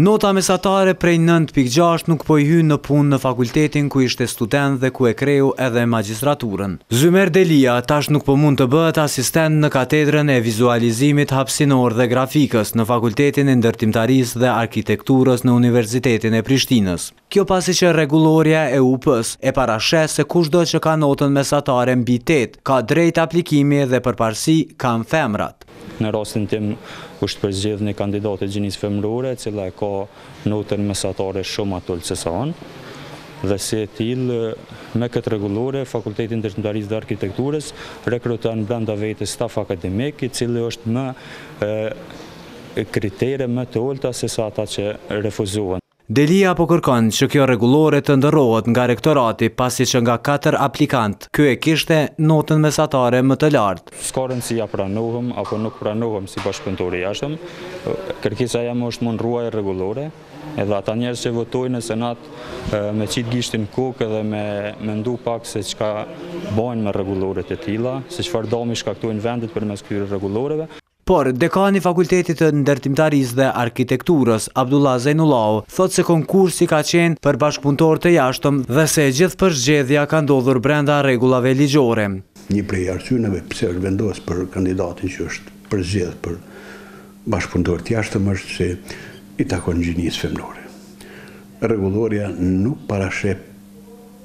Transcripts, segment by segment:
Nota mesatare prej nëntë pikë gjashtë nuk po i hyn në punë në fakultetin ku ishte student dhe ku e kreu edhe magjistraturën. Zymer Delia tash nuk po mund të bëhet asistent në katedrën e Vizualizimit Hapësinor dhe Grafikës në Fakultetin e Ndërtimtarisë dhe Arkitekturës në Universitetin e Prishtinës. Kjo pasi që rregullorja e UP-së e parasheh se kushdo që ka notën mesatare mbi tetë, ka të drejtë aplikimi dhe përparësi kanë femrat. Në rastin tim është përzgjedhë një kandidate e gjinisë femërore e cila e ka notën mesatare shumë ma t'ultë se sa unë dhe si e tillë me këtë rregullore Fakulteti i Ndërtimtarisë dhe Arkitekturës rekruton brenda vetes staf akademik i cili është me kritere më të ulëta se sa ata që refuzohen. Delia po kërkon që kjo rregullore të ndërrohet nga rektorati pasi që nga katër aplikantë ky e kishte notën mesatare më të lartë. S'ka rëndësi a pranohem apo nuk pranohem si bashkëpunëtor i jashtëm, kërkesa ime është m'u ndërru ajo rregullore edhe ata njerëz që votojnë në senat me e qit gishtin në kokë edhe me mendu pak se çka bajnë me rregullore të tilla, se çfarë dami shkaktojnë vendit përmes këtyre rregulloreve. Por, dekani i Fakultetit të Ndërtimtarisë dhe Arkitekturës, Abdullah Zejnullahu, thotë se konkursi ka qenë për bashkëpunëtorë të jashtëm dhe se e gjithë përzgjedhja ka ndodhur brenda rregullave ligjore. Një prej arsyenave pse është vendosë për kandidatin që është përzgjedhë për bashkëpunëtor të jashtëm është se i takon gjinisë femnore. Rregullorja nuk parasheh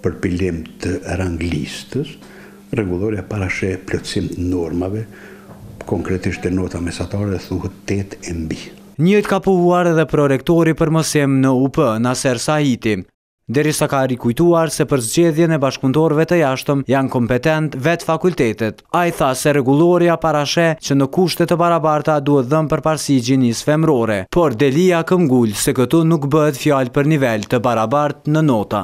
Përpilim të ranglistës, rregullorja parasheh plotësim të normave, konkretisht te nota mesatare thuhet tetë e mbi. Njëjtë ka pohuar edhe prorektori për mësim në UP, Naser Sahiti, derisa ka rikujtuar se për zgjedhjen e bashkëpunëtorëve të jashtëm janë kompetente vetë fakultetet. Ai tha se rregullorja parasheh që në kushte të barabarta duhet dhënë përparësi gjinisë femërore, por Delia këmbëngul se këtu nuk bëhet fjalë për nivel të barabartë në nota.